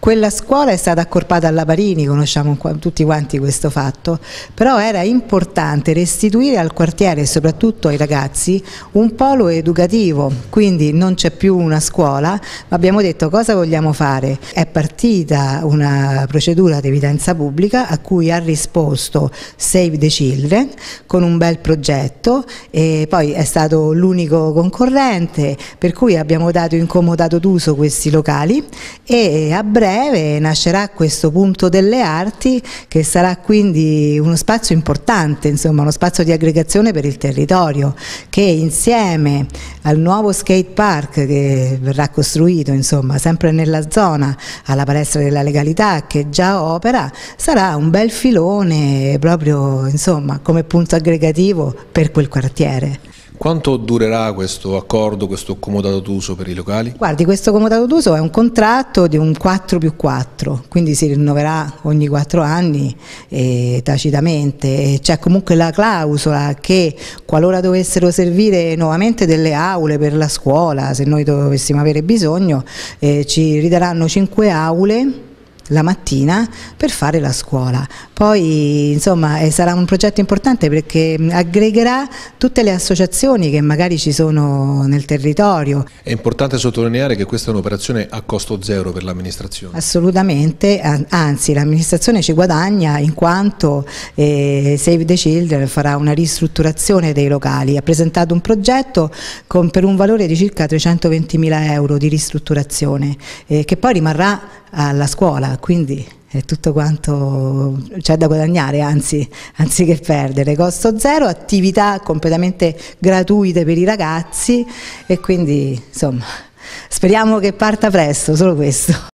Quella scuola è stata accorpata alla Parini, conosciamo tutti quanti questo fatto, però era importante restituire al quartiere e soprattutto ai ragazzi un polo educativo, quindi non c'è più una scuola, ma abbiamo detto cosa vogliamo fare. È partita una procedura di evidenza pubblica a cui ha risposto Save the Children con un bel progetto e poi è stato l'unico concorrente per cui abbiamo dato incomodato d'uso questi locali e a breve breve nascerà questo punto delle arti che sarà quindi uno spazio importante, insomma uno spazio di aggregazione per il territorio che insieme al nuovo skate park che verrà costruito insomma sempre nella zona alla palestra della legalità che già opera sarà un bel filone proprio insomma come punto aggregativo per quel quartiere. Quanto durerà questo accordo, questo comodato d'uso per i locali? Guardi, questo comodato d'uso è un contratto di un 4 più 4, quindi si rinnoverà ogni 4 anni eh, tacitamente. C'è comunque la clausola che qualora dovessero servire nuovamente delle aule per la scuola, se noi dovessimo avere bisogno, eh, ci ridaranno 5 aule la mattina per fare la scuola. Poi insomma eh, sarà un progetto importante perché aggregherà tutte le associazioni che magari ci sono nel territorio. È importante sottolineare che questa è un'operazione a costo zero per l'amministrazione. Assolutamente, anzi l'amministrazione ci guadagna in quanto eh, Save the Children farà una ristrutturazione dei locali, ha presentato un progetto con, per un valore di circa 320 mila euro di ristrutturazione eh, che poi rimarrà alla scuola, quindi è tutto quanto c'è da guadagnare, anzi, anziché perdere. Costo zero, attività completamente gratuite per i ragazzi e quindi insomma speriamo che parta presto, solo questo.